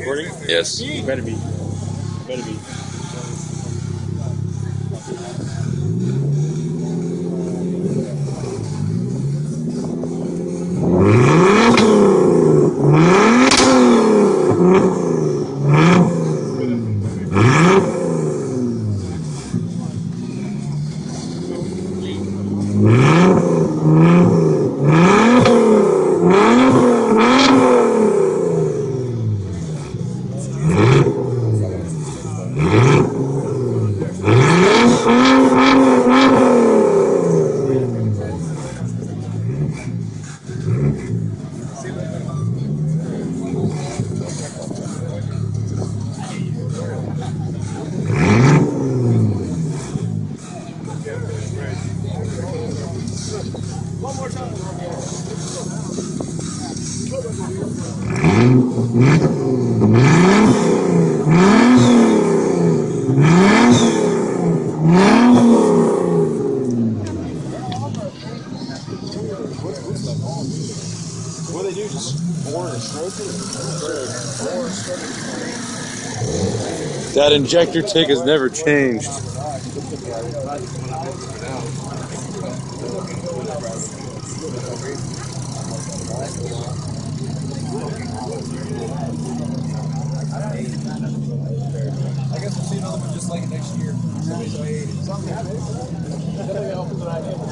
recording? Yes. Better be. Better be. What do they do? Just and it? That injector tick has never changed. I guess we'll see another one just like it next year. Something. Yeah.